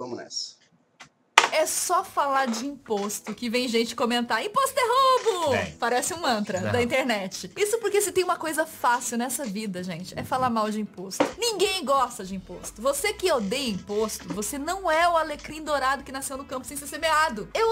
Vamos nessa. É só falar de imposto que vem gente comentar imposto é roubo! Bem. Parece um mantra Não. da internet. Isso porque se tem uma coisa fácil nessa vida, gente, é falar mal de imposto. Ninguém gosta de imposto. Você que odeia imposto, você não é o alecrim dourado que nasceu no campo sem ser semeado. Eu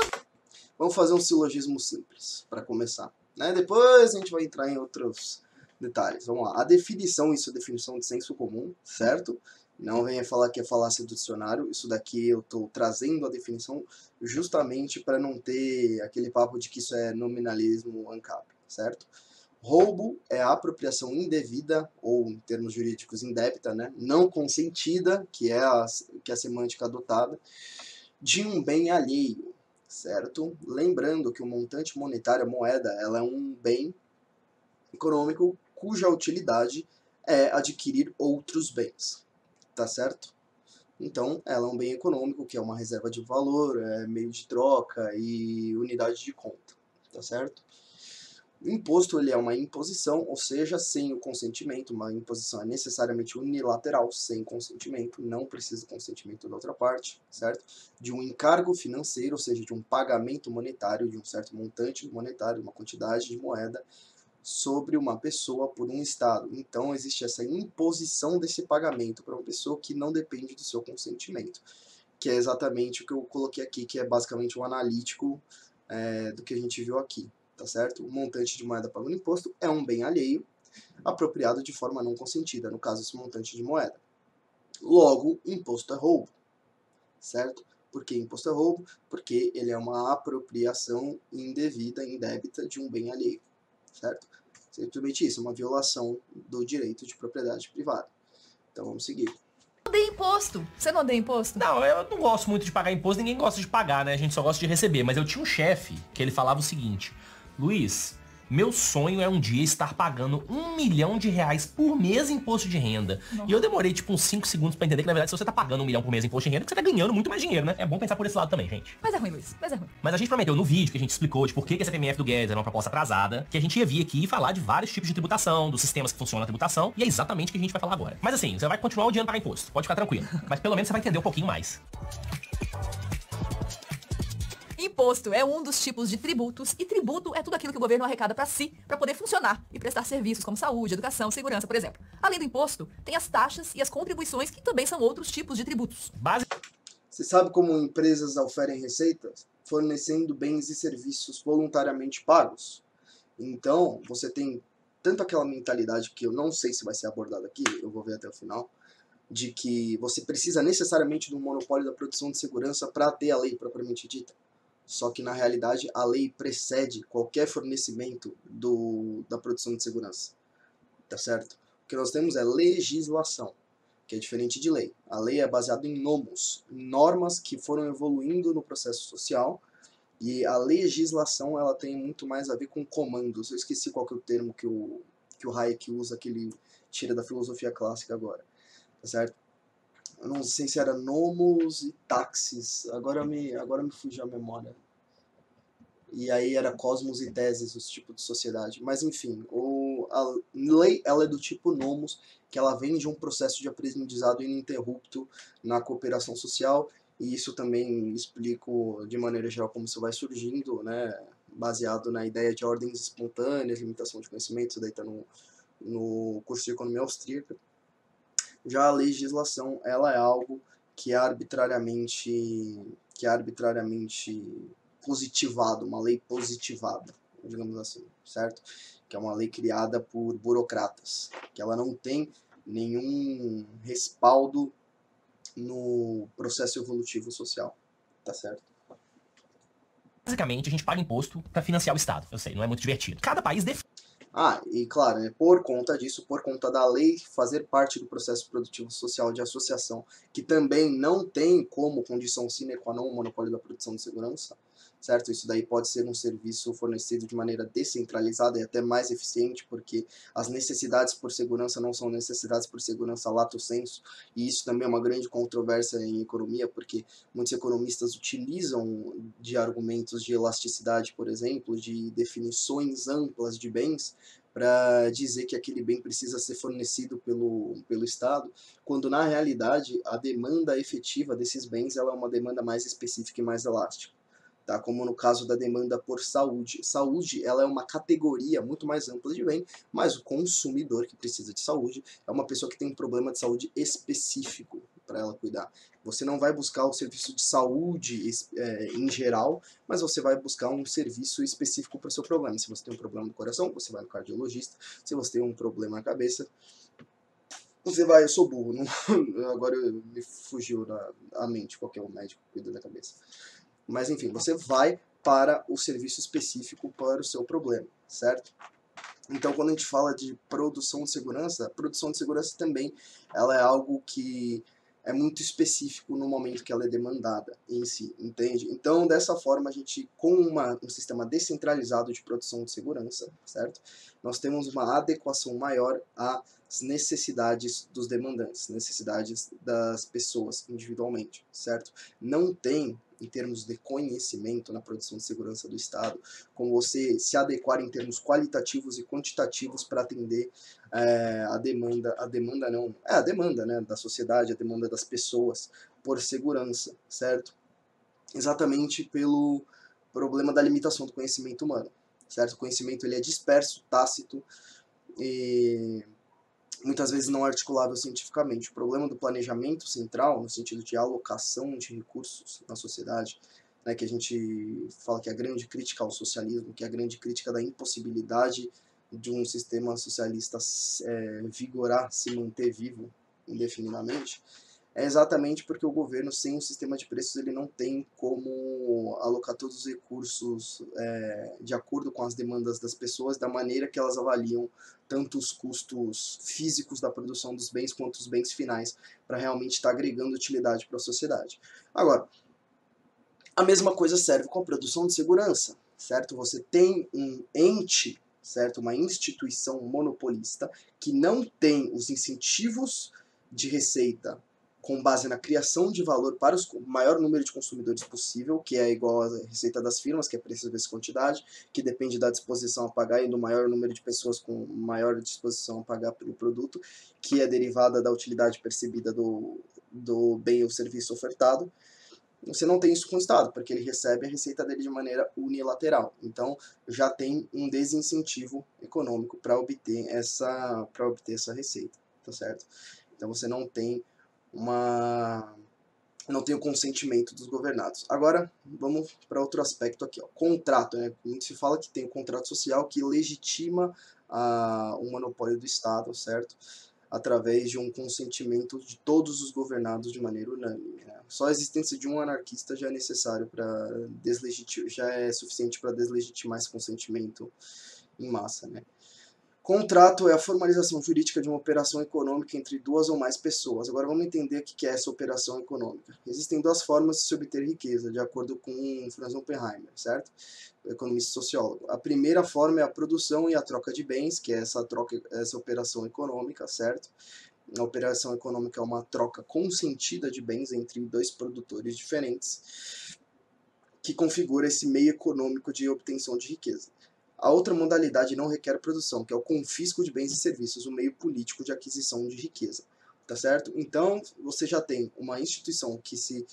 Vamos fazer um silogismo simples para começar. Né? Depois a gente vai entrar em outros detalhes. Vamos lá. A definição, isso é definição de senso comum, certo? Não venha falar que é falácia do dicionário. Isso daqui eu estou trazendo a definição justamente para não ter aquele papo de que isso é nominalismo ANCAP, certo? Roubo é a apropriação indevida, ou em termos jurídicos indébita, né? não consentida, que é a, que é a semântica adotada, de um bem alheio, certo? Lembrando que o montante monetário, a moeda, ela é um bem econômico cuja utilidade é adquirir outros bens, tá certo? Então, ela é um bem econômico, que é uma reserva de valor, é meio de troca e unidade de conta, tá certo? Imposto ele é uma imposição, ou seja, sem o consentimento, uma imposição é necessariamente unilateral, sem consentimento, não precisa do consentimento da outra parte, certo? De um encargo financeiro, ou seja, de um pagamento monetário, de um certo montante monetário, uma quantidade de moeda, sobre uma pessoa por um Estado. Então, existe essa imposição desse pagamento para uma pessoa que não depende do seu consentimento, que é exatamente o que eu coloquei aqui, que é basicamente um analítico é, do que a gente viu aqui, tá certo? O montante de moeda pagando imposto é um bem alheio, apropriado de forma não consentida, no caso, esse montante de moeda. Logo, imposto é roubo, certo? Por que imposto é roubo? Porque ele é uma apropriação indevida, indébita de um bem alheio, certo? Simplesmente isso, uma violação do direito de propriedade privada. Então vamos seguir. odeio imposto. Você não odeia imposto? Não, eu não gosto muito de pagar imposto, ninguém gosta de pagar, né? A gente só gosta de receber. Mas eu tinha um chefe que ele falava o seguinte: Luiz, meu sonho é um dia estar pagando um milhão de reais por mês em imposto de renda. E eu demorei tipo uns 5 segundos pra entender que, na verdade, se você tá pagando um milhão por mês em imposto de renda, que você tá ganhando muito mais dinheiro, né? É bom pensar por esse lado também, gente. Mas é ruim, Luiz. Mas é ruim. Mas a gente prometeu no vídeo que a gente explicou de por que que essa PMF do Guedes era uma proposta atrasada, que a gente ia vir aqui e falar de vários tipos de tributação, dos sistemas que funcionam a tributação, e é exatamente o que a gente vai falar agora. Mas assim, você vai continuar odiando pagar imposto, pode ficar tranquilo. Mas pelo menos você vai entender um pouquinho mais. Imposto é um dos tipos de tributos e tributo é tudo aquilo que o governo arrecada para si, para poder funcionar e prestar serviços como saúde, educação, segurança, por exemplo. Além do imposto, tem as taxas e as contribuições que também são outros tipos de tributos. Base Você sabe como empresas oferem receitas? Fornecendo bens e serviços voluntariamente pagos. Então, você tem tanto aquela mentalidade que eu não sei se vai ser abordada aqui, eu vou ver até o final, de que você precisa necessariamente do monopólio da produção de segurança para ter a lei propriamente dita. Só que na realidade a lei precede qualquer fornecimento do, da produção de segurança. Tá certo? O que nós temos é legislação que é diferente de lei. A lei é baseada em nomos, normas que foram evoluindo no processo social, e a legislação ela tem muito mais a ver com comandos. Eu esqueci qual que é o termo que o, que o Hayek usa, que ele tira da filosofia clássica agora, tá certo? Eu não sei se era nomos e táxis, agora me, agora me fugiu a memória. E aí era cosmos e teses, os tipos de sociedade. Mas enfim, o, a lei ela é do tipo nomos, que ela vem de um processo de aprendizado ininterrupto na cooperação social, e isso também explico de maneira geral como isso vai surgindo, né, baseado na ideia de ordens espontâneas, limitação de conhecimento, isso daí está no, no curso de economia austríaca. Já a legislação, ela é algo que é arbitrariamente, que é arbitrariamente positivado, uma lei positivada, digamos assim, certo? Que é uma lei criada por burocratas, que ela não tem nenhum respaldo no processo evolutivo social, tá certo? Basicamente, a gente paga imposto pra financiar o Estado. Eu sei, não é muito divertido. Cada país define Ah, e claro, né, por conta disso, por conta da lei fazer parte do processo produtivo social de associação, que também não tem como condição sine qua non o monopólio da produção de segurança, certo? Isso daí pode ser um serviço fornecido de maneira descentralizada e até mais eficiente, porque as necessidades por segurança não são necessidades por segurança lato sensu, e isso também é uma grande controvérsia em economia, porque muitos economistas utilizam de argumentos de elasticidade, por exemplo, de definições amplas de bens, para dizer que aquele bem precisa ser fornecido pelo, pelo Estado, quando na realidade a demanda efetiva desses bens ela é uma demanda mais específica e mais elástica. Tá? Como no caso da demanda por saúde. Saúde ela é uma categoria muito mais ampla de bem, mas o consumidor que precisa de saúde é uma pessoa que tem um problema de saúde específico para ela cuidar. Você não vai buscar o serviço de saúde é, em geral, mas você vai buscar um serviço específico para o seu problema. Se você tem um problema no coração, você vai no cardiologista. Se você tem um problema na cabeça, você vai, eu sou burro, não, agora me fugiu na, a mente qual é o médico cuida da cabeça. Mas enfim, você vai para o serviço específico para o seu problema, certo? Então, quando a gente fala de produção de segurança, produção de segurança também ela é algo que é muito específico no momento que ela é demandada em si, entende? Então, dessa forma, a gente, com uma, um sistema descentralizado de produção de segurança, certo? Nós temos uma adequação maior às necessidades dos demandantes, necessidades das pessoas individualmente, certo? Não tem em termos de conhecimento na produção de segurança do Estado, como você se adequar em termos qualitativos e quantitativos para atender é, a demanda, a demanda não, é a demanda né, da sociedade, a demanda das pessoas por segurança, certo? Exatamente pelo problema da limitação do conhecimento humano, certo? O conhecimento ele é disperso, tácito e muitas vezes não articulável cientificamente. O problema do planejamento central, no sentido de alocação de recursos na sociedade, né, que a gente fala que é a grande crítica ao socialismo, que é a grande crítica da impossibilidade de um sistema socialista é, vigorar, se manter vivo indefinidamente, é exatamente porque o governo, sem um sistema de preços, ele não tem como alocar todos os recursos é, de acordo com as demandas das pessoas, da maneira que elas avaliam tanto os custos físicos da produção dos bens quanto os bens finais, para realmente estar tá agregando utilidade para a sociedade. Agora, a mesma coisa serve com a produção de segurança, certo? Você tem um ente, certo? Uma instituição monopolista que não tem os incentivos de receita com base na criação de valor para o maior número de consumidores possível, que é igual à receita das firmas, que é preço vezes quantidade, que depende da disposição a pagar e do maior número de pessoas com maior disposição a pagar pelo produto, que é derivada da utilidade percebida do, do bem ou serviço ofertado. Você não tem isso com o Estado, porque ele recebe a receita dele de maneira unilateral. Então, já tem um desincentivo econômico para obter essa para obter essa receita, tá certo? Então você não tem uma não tem o consentimento dos governados. Agora, vamos para outro aspecto aqui. Ó. Contrato. Né? Muito se fala que tem o contrato social que legitima a, o monopólio do Estado, certo? Através de um consentimento de todos os governados de maneira unânime. Né? Só a existência de um anarquista já é necessário para deslegitimar, já é suficiente para deslegitimar esse consentimento em massa, né? Contrato é a formalização jurídica de uma operação econômica entre duas ou mais pessoas. Agora vamos entender o que é essa operação econômica. Existem duas formas de se obter riqueza, de acordo com Franz Oppenheimer, certo? O economista sociólogo. A primeira forma é a produção e a troca de bens, que é essa troca, essa operação econômica, certo? A operação econômica é uma troca consentida de bens entre dois produtores diferentes, que configura esse meio econômico de obtenção de riqueza. A outra modalidade não requer produção, que é o confisco de bens e serviços, o meio político de aquisição de riqueza. Tá certo? Então, você já tem uma instituição que se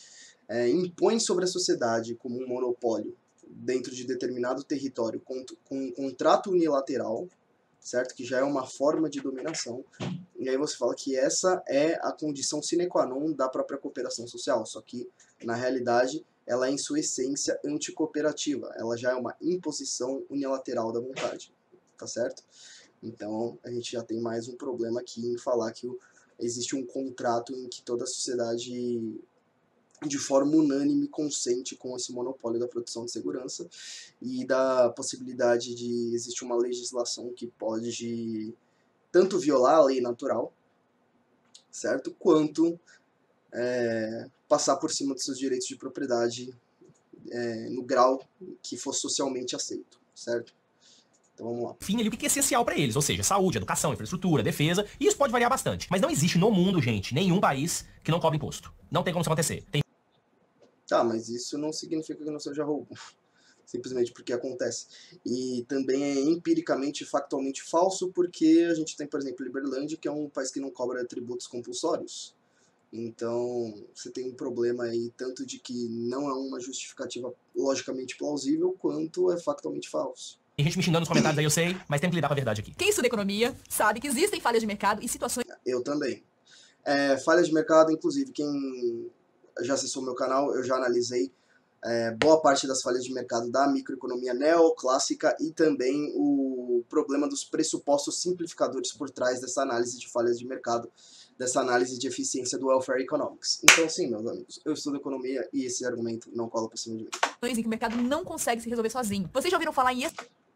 é, impõe sobre a sociedade como um monopólio dentro de determinado território com, com um contrato unilateral, certo? Que já é uma forma de dominação. E aí você fala que essa é a condição sine qua non da própria cooperação social. Só que, na realidade, ela é em sua essência anticooperativa, ela já é uma imposição unilateral da vontade, tá certo? Então a gente já tem mais um problema aqui em falar que existe um contrato em que toda a sociedade de forma unânime consente com esse monopólio da produção de segurança e da possibilidade de existir uma legislação que pode tanto violar a lei natural, certo? Quanto é, passar por cima dos seus direitos de propriedade é, no grau que for socialmente aceito, certo? Então vamos lá. Fim ali o que é essencial para eles, ou seja, saúde, educação, infraestrutura, defesa, e isso pode variar bastante. Mas não existe no mundo, gente, nenhum país que não cobre imposto. Não tem como isso acontecer. Tem... Tá, mas isso não significa que não seja roubo. simplesmente porque acontece. E também é empiricamente e factualmente falso porque a gente tem, por exemplo, Liberlândia, que é um país que não cobra tributos compulsórios. Então, você tem um problema aí tanto de que não é uma justificativa logicamente plausível, quanto é factualmente falso. Tem gente me xingando nos comentários aí, eu sei, mas tem que lidar com a verdade aqui. Quem estuda economia sabe que existem falhas de mercado e situações Eu também. É, falhas de mercado, inclusive, quem já acessou meu canal, eu já analisei é, boa parte das falhas de mercado da microeconomia neoclássica e também o problema dos pressupostos simplificadores por trás dessa análise de falhas de mercado, dessa análise de eficiência do welfare economics. Então, sim, meus amigos, eu estudo economia e esse argumento não cola por cima de mim. em que o mercado não consegue se resolver sozinho. Vocês já ouviram falar em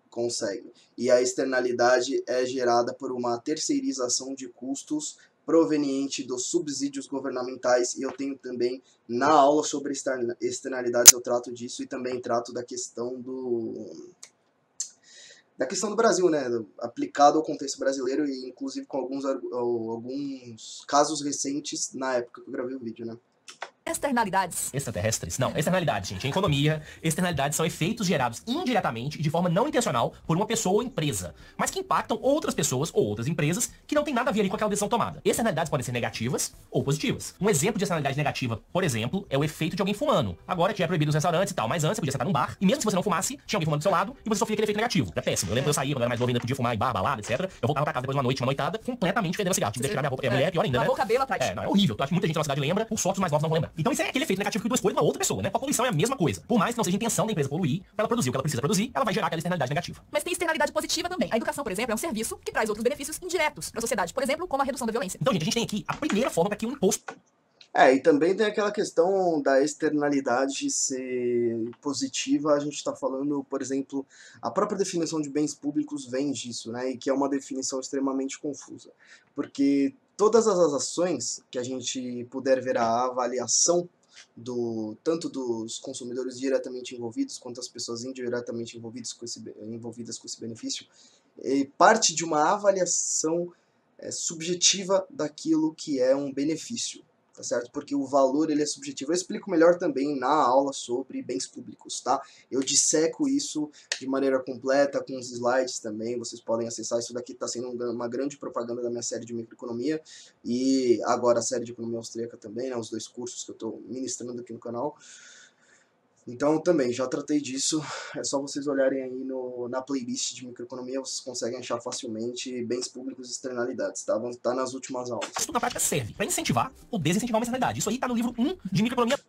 Consegue. E a externalidade é gerada por uma terceirização de custos proveniente dos subsídios governamentais e eu tenho também na aula sobre externalidades eu trato disso e também trato da questão do da questão do Brasil, né, aplicado ao contexto brasileiro e inclusive com alguns alguns casos recentes na época que eu gravei o vídeo, né. Externalidades. Extraterrestres. Não, externalidades, gente. Em economia, externalidades são efeitos gerados indiretamente, de forma não intencional, por uma pessoa ou empresa, mas que impactam outras pessoas ou outras empresas que não tem nada a ver com aquela decisão tomada. Externalidades podem ser negativas ou positivas. Um exemplo de externalidade negativa, por exemplo, é o efeito de alguém fumando. Agora que é proibido nos restaurantes e tal, mas antes você podia sentar num bar, e mesmo se você não fumasse, tinha alguém fumando do seu lado e você sofria aquele efeito negativo. É péssimo. Eu lembro que eu saía, quando eu era mais novo, ainda podia fumar em bar, balada, etc. Eu voltava pra casa depois de uma noite, uma noitada, completamente fedendo cigarro. Tive que tirar minha roupa. É, mulher, pior ainda, né? O cabelo atrás. É, não, é horrível. Eu acho que muita gente na cidade lembra, por sorte os mais novos não vão lembrar. Então isso é aquele efeito negativo que tu escolhe uma outra pessoa, né? A poluição é a mesma coisa. Por mais que não seja intenção da empresa poluir, pra ela produzir o que ela precisa produzir, ela vai gerar aquela externalidade negativa. Mas tem externalidade positiva também. A educação, por exemplo, é um serviço que traz outros benefícios indiretos para a sociedade, por exemplo, como a redução da violência. Então, gente, a gente tem aqui a primeira forma para que um imposto é, e também tem aquela questão da externalidade ser positiva. A gente está falando, por exemplo, a própria definição de bens públicos vem disso, né? E que é uma definição extremamente confusa. Porque todas as ações que a gente puder ver a avaliação do tanto dos consumidores diretamente envolvidos quanto as pessoas indiretamente envolvidas com esse, envolvidas com esse benefício, parte de uma avaliação é, subjetiva daquilo que é um benefício tá certo? Porque o valor ele é subjetivo. Eu explico melhor também na aula sobre bens públicos, tá? Eu disseco isso de maneira completa com os slides também, vocês podem acessar. Isso daqui está sendo uma grande propaganda da minha série de microeconomia e agora a série de economia austríaca também, né? Os dois cursos que eu estou ministrando aqui no canal. Então, também, já tratei disso, é só vocês olharem aí no, na playlist de microeconomia, vocês conseguem achar facilmente bens públicos e externalidades, tá? Vão estar nas últimas aulas. Isso na prática serve para incentivar ou desincentivar uma externalidade. Isso aí tá no livro 1 de microeconomia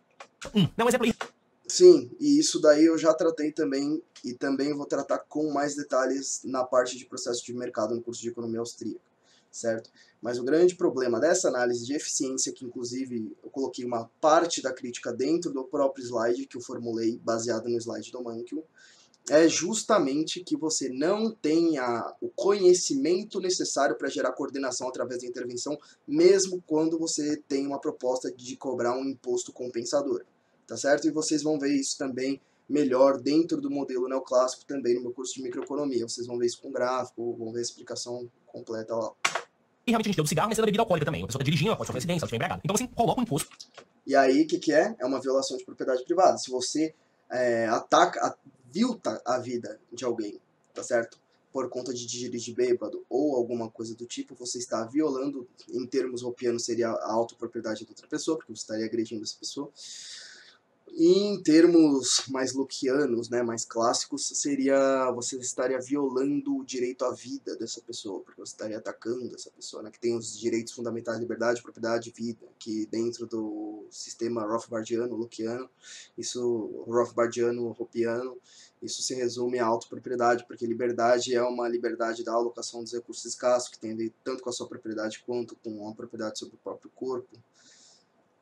1. Dá um exemplo aí. Sim, e isso daí eu já tratei também, e também vou tratar com mais detalhes na parte de processo de mercado no curso de economia austríaca certo? Mas o grande problema dessa análise de eficiência, que inclusive eu coloquei uma parte da crítica dentro do próprio slide que eu formulei, baseado no slide do Mankio, é justamente que você não tenha o conhecimento necessário para gerar coordenação através da intervenção, mesmo quando você tem uma proposta de cobrar um imposto compensador, tá certo? E vocês vão ver isso também melhor dentro do modelo neoclássico também no meu curso de microeconomia. Vocês vão ver isso com gráfico, vão ver a explicação completa lá. Realmente a gente deu do cigarro, mas é da bebida alcoólica também. A pessoa tá dirigindo, pode sofrer acidente, ela estiver embriagada. Então você coloca um imposto. E aí, o que, que é? É uma violação de propriedade privada. Se você é, ataca, avilta a vida de alguém, tá certo? Por conta de dirigir bêbado ou alguma coisa do tipo, você está violando, em termos roupianos, seria a autopropriedade de outra pessoa, porque você estaria agredindo essa pessoa. Em termos mais lucianos, né, mais clássicos, seria você estaria violando o direito à vida dessa pessoa, porque você estaria atacando essa pessoa, né, que tem os direitos fundamentais, liberdade, propriedade e vida, que dentro do sistema Rothbardiano, luciano, isso Rothbardiano, Hopiano, isso se resume à autopropriedade, porque liberdade é uma liberdade da alocação dos recursos escassos, que tem a ver tanto com a sua propriedade quanto com a propriedade sobre o próprio corpo.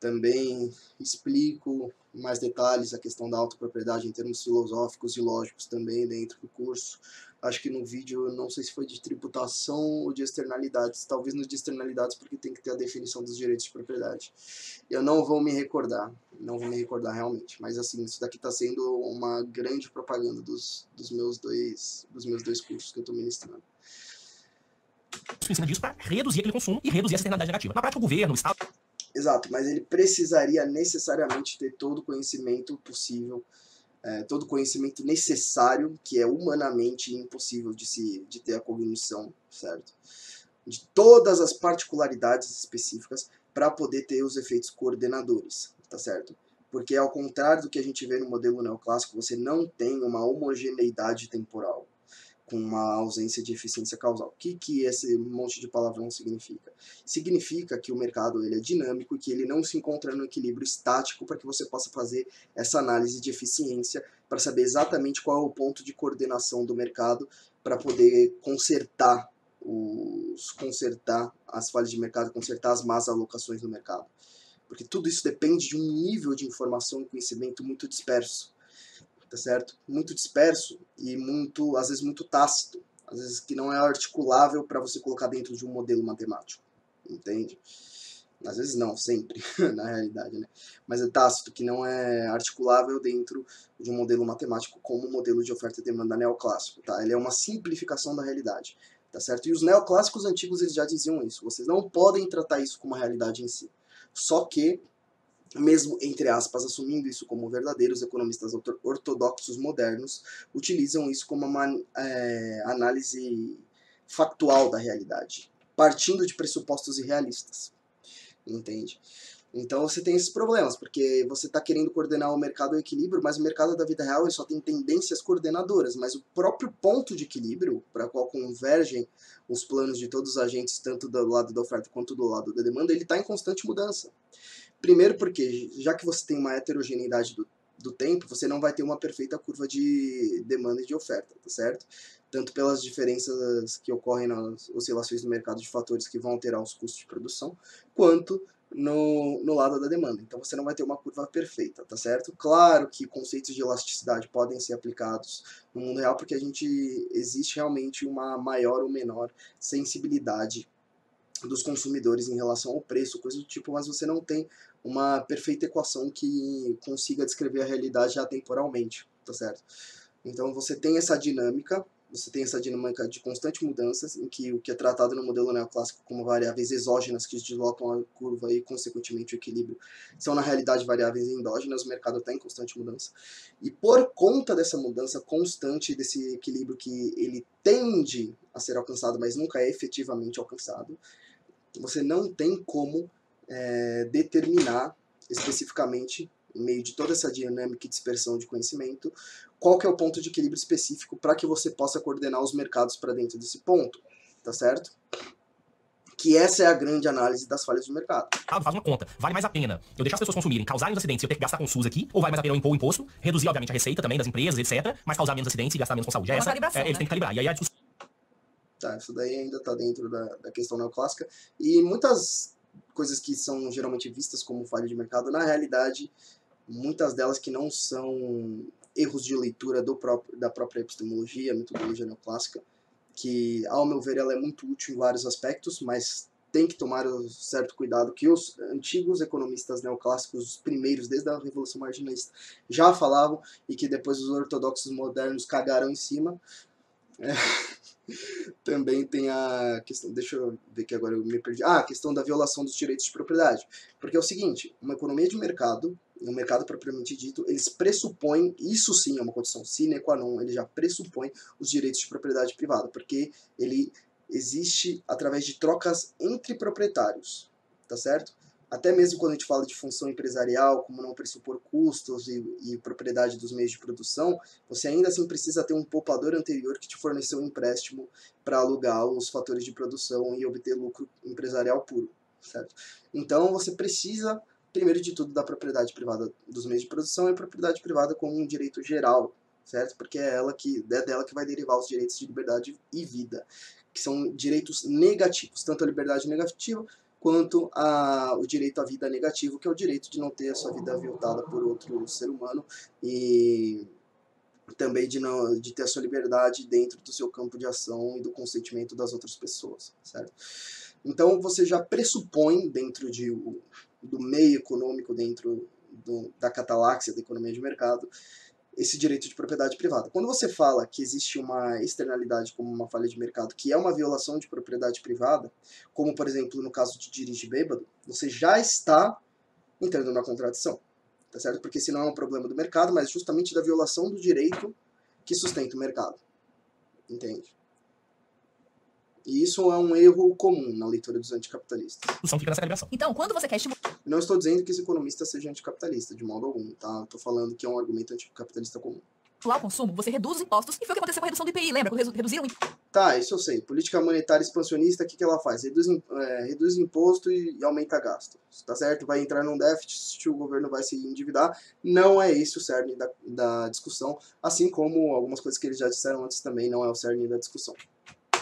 Também explico mais detalhes a questão da autopropriedade em termos filosóficos e lógicos também dentro do curso. Acho que no vídeo, não sei se foi de tributação ou de externalidades, talvez no de externalidades porque tem que ter a definição dos direitos de propriedade. Eu não vou me recordar, não vou me recordar realmente, mas assim, isso daqui está sendo uma grande propaganda dos, dos, meus, dois, dos meus dois cursos que eu estou ministrando. Ensina disso para reduzir aquele consumo e reduzir essa externalidade negativa. Na prática, o governo, o Estado... Exato, mas ele precisaria necessariamente ter todo o conhecimento possível é, todo conhecimento necessário, que é humanamente impossível de, se, de ter a cognição, certo? De todas as particularidades específicas para poder ter os efeitos coordenadores, tá certo? Porque ao contrário do que a gente vê no modelo neoclássico, você não tem uma homogeneidade temporal com uma ausência de eficiência causal. O que, que esse monte de palavrão significa? Significa que o mercado ele é dinâmico e que ele não se encontra no equilíbrio estático para que você possa fazer essa análise de eficiência para saber exatamente qual é o ponto de coordenação do mercado para poder consertar os consertar as falhas de mercado, consertar as más alocações no mercado. Porque tudo isso depende de um nível de informação e conhecimento muito disperso tá certo? Muito disperso e muito, às vezes muito tácito, às vezes que não é articulável para você colocar dentro de um modelo matemático, entende? Às vezes não, sempre, na realidade, né? Mas é tácito, que não é articulável dentro de um modelo matemático como o modelo de oferta e demanda neoclássico, tá? Ele é uma simplificação da realidade, tá certo? E os neoclássicos antigos eles já diziam isso, vocês não podem tratar isso como uma realidade em si. Só que mesmo entre aspas, assumindo isso como verdadeiro, os economistas ortodoxos modernos utilizam isso como uma é, análise factual da realidade, partindo de pressupostos irrealistas. Entende? Então você tem esses problemas, porque você está querendo coordenar o mercado ao equilíbrio, mas o mercado da vida real só tem tendências coordenadoras, mas o próprio ponto de equilíbrio, para qual convergem os planos de todos os agentes, tanto do lado da oferta quanto do lado da demanda, ele está em constante mudança. Primeiro porque, já que você tem uma heterogeneidade do, do tempo, você não vai ter uma perfeita curva de demanda e de oferta, tá certo? Tanto pelas diferenças que ocorrem nas oscilações do mercado de fatores que vão alterar os custos de produção, quanto no, no lado da demanda. Então você não vai ter uma curva perfeita, tá certo? Claro que conceitos de elasticidade podem ser aplicados no mundo real porque a gente existe realmente uma maior ou menor sensibilidade dos consumidores em relação ao preço, coisa do tipo, mas você não tem uma perfeita equação que consiga descrever a realidade atemporalmente, tá certo? Então você tem essa dinâmica, você tem essa dinâmica de constante mudanças, em que o que é tratado no modelo neoclássico como variáveis exógenas que deslocam a curva e, consequentemente, o equilíbrio, são na realidade variáveis endógenas, o mercado está em constante mudança. E por conta dessa mudança constante, desse equilíbrio que ele tende a ser alcançado, mas nunca é efetivamente alcançado, você não tem como é, determinar especificamente, em meio de toda essa dinâmica e dispersão de conhecimento, qual que é o ponto de equilíbrio específico para que você possa coordenar os mercados para dentro desse ponto, tá certo? que essa é a grande análise das falhas do mercado. Ah, faz uma conta. Vale mais a pena eu deixar as pessoas consumirem, causarem os acidentes e eu ter que gastar com SUS aqui? Ou vale mais a pena eu impor o imposto, reduzir, obviamente, a receita também das empresas, etc., mas causar menos acidentes e gastar menos com saúde? É essa, é, eles né? têm que calibrar. E aí a discussão Tá, isso daí ainda está dentro da, da questão neoclássica. E muitas coisas que são geralmente vistas como falha de mercado, na realidade, muitas delas que não são erros de leitura do próprio, da própria epistemologia, metodologia neoclássica, que, ao meu ver, ela é muito útil em vários aspectos, mas tem que tomar um certo cuidado que os antigos economistas neoclássicos, os primeiros, desde a Revolução Marginalista, já falavam e que depois os ortodoxos modernos cagaram em cima. É. Também tem a questão, deixa eu ver que agora eu me perdi. Ah, a questão da violação dos direitos de propriedade. Porque é o seguinte, uma economia de mercado, um mercado propriamente dito, eles pressupõem, isso sim é uma condição sine qua non, ele já pressupõe os direitos de propriedade privada, porque ele existe através de trocas entre proprietários, tá certo? Até mesmo quando a gente fala de função empresarial, como não pressupor custos e, e, propriedade dos meios de produção, você ainda assim precisa ter um poupador anterior que te forneceu um empréstimo para alugar os fatores de produção e obter lucro empresarial puro, certo? Então você precisa, primeiro de tudo, da propriedade privada dos meios de produção e propriedade privada como um direito geral, certo? Porque é ela que é dela que vai derivar os direitos de liberdade e vida, que são direitos negativos, tanto a liberdade negativa quanto a, o direito à vida negativo, que é o direito de não ter a sua vida violentada por outro ser humano e também de, não, de ter a sua liberdade dentro do seu campo de ação e do consentimento das outras pessoas, certo? Então você já pressupõe dentro de, do meio econômico, dentro do, da cataláxia da economia de mercado, esse direito de propriedade privada. Quando você fala que existe uma externalidade como uma falha de mercado, que é uma violação de propriedade privada, como por exemplo no caso de dirigir bêbado, você já está entrando na contradição. tá certo? Porque senão é um problema do mercado, mas justamente da violação do direito que sustenta o mercado. Entende? E isso é um erro comum na leitura dos anticapitalistas. Então, quando você quer estimular Não estou dizendo que esse economista seja anticapitalista, de modo algum, tá? Estou falando que é um argumento anticapitalista comum. o consumo, você reduz os impostos e foi o que aconteceu com a redução do IPI, lembra? Quando redu- reduziram o imposto Tá, isso eu sei. Política monetária expansionista, o que, que ela faz? Reduz, é, reduz imposto e, e aumenta gasto. Tá certo? Vai entrar num déficit, o governo vai se endividar. Não é esse o cerne da, da discussão, assim como algumas coisas que eles já disseram antes também não é o cerne da discussão.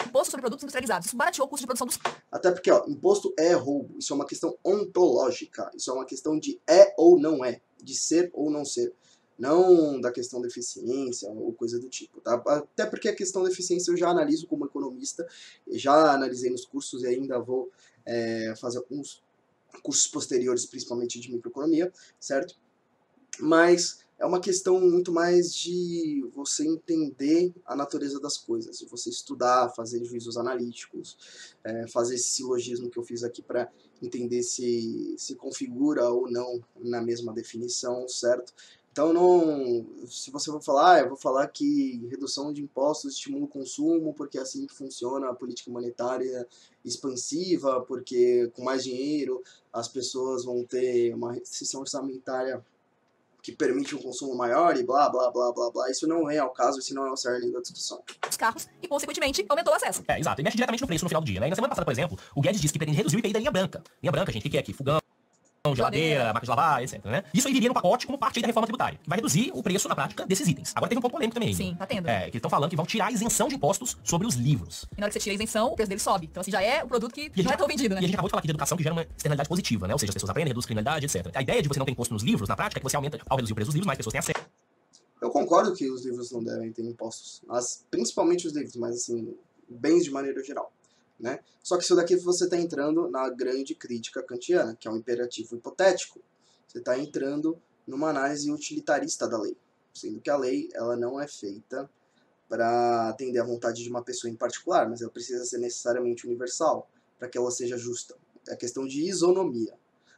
Imposto sobre produtos industrializados. Isso barateou o custo de produção dos Até porque, ó, imposto é roubo. Isso é uma questão ontológica. Isso é uma questão de é ou não é. De ser ou não ser. Não da questão da eficiência ou coisa do tipo, tá? Até porque a questão da eficiência eu já analiso como economista, já analisei nos cursos e ainda vou é, fazer alguns cursos posteriores, principalmente de microeconomia, certo? Mas é uma questão muito mais de você entender a natureza das coisas, de você estudar, fazer juízos analíticos, é, fazer esse silogismo que eu fiz aqui para entender se se configura ou não na mesma definição, certo? Então não, se você for falar, ah, eu vou falar que redução de impostos estimula o consumo, porque é assim que funciona a política monetária expansiva, porque com mais dinheiro as pessoas vão ter uma restrição orçamentária que permite um consumo maior e blá blá blá blá blá. Isso não é ao caso, isso não é o cerne da discussão. carros e, consequentemente, aumentou o acesso. É, exato. E mexe diretamente no preço no final do dia, né? E na semana passada, por exemplo, o Guedes disse que pretende reduzir o IPI da linha branca. Linha branca, gente, o que que é aqui? Fogão, geladeira, máquina de lavar, etc, né? Isso aí viria no pacote como parte aí da reforma tributária, que vai reduzir o preço na prática desses itens. Agora teve um ponto polêmico também. Sim, né? tá tendo. É, que estão falando que vão tirar a isenção de impostos sobre os livros. E na hora que você tira a isenção, o preço dele sobe. Então, assim, já é um produto que E gente não é tão vendido, E a né? gente acabou de falar aqui de educação que gera uma externalidade positiva, né? Ou seja, as pessoas aprendem, reduz criminalidade, etc. A ideia de você não ter imposto nos livros, na prática, é que você aumenta, ao reduzir o preço dos livros, mais pessoas têm acesso. Eu concordo que os livros não devem ter impostos, mas principalmente os livros, mas assim, bens de maneira geral. Né? Só que isso daqui você está entrando na grande crítica kantiana, que é um imperativo hipotético. Você está entrando numa análise utilitarista da lei, sendo que a lei ela não é feita para atender à vontade de uma pessoa em particular, mas ela precisa ser necessariamente universal para que ela seja justa. É a questão de isonomia,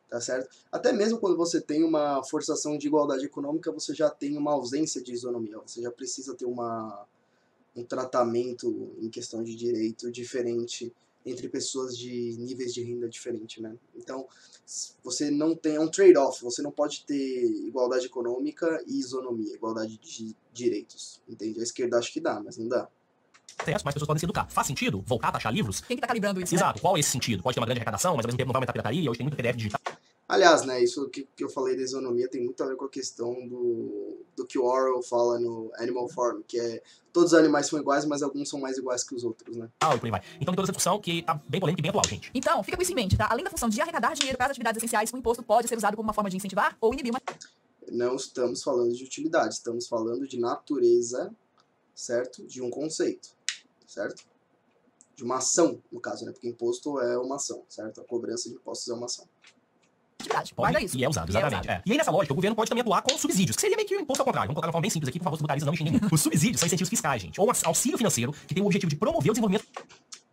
tá certo? Até mesmo quando você tem uma forçação de igualdade econômica, você já tem uma ausência de isonomia, você já precisa ter uma um tratamento em questão de direito diferente entre pessoas de níveis de renda diferente, né? Então, você não tem é um trade-off, você não pode ter igualdade econômica e isonomia, igualdade de direitos, entende? A esquerda acha que dá, mas não dá. acesso, mais pessoas podem se educar. Faz sentido voltar a taxar livros? Quem que tá calibrando isso, né? Exato. Qual é esse sentido? Pode ter uma grande arrecadação, mas ao mesmo tempo não vai aumentar a pirataria. Hoje tem muito PDF digital. Aliás, né, isso que, que eu falei da isonomia tem muito a ver com a questão do, do que o Orwell fala no Animal Farm, que é todos os animais são iguais, mas alguns são mais iguais que os outros, né? e por aí vai. Então tem toda essa discussão que tá bem polêmica e bem atual, gente. Então, fica com isso em mente, tá? Além da função de arrecadar dinheiro para as atividades essenciais, o imposto pode ser usado como uma forma de incentivar ou inibir uma Não estamos falando de utilidade, estamos falando de natureza, certo? De um conceito, certo? De uma ação, no caso, né? Porque imposto é uma ação, certo? A cobrança de impostos é uma ação. Pode, Guarda isso. E é usado, E é exatamente. usado. é. E aí, nessa lógica, o governo pode também atuar com subsídios, que seria meio que o imposto ao contrário. Vamos colocar de uma forma bem simples aqui, por favor, os tributaristas não xinguem. Os subsídios são incentivos fiscais, gente. Ou um auxílio financeiro que tem o objetivo de promover o desenvolvimento